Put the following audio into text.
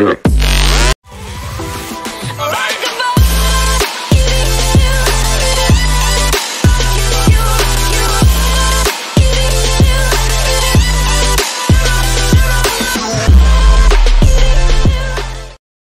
Yeah.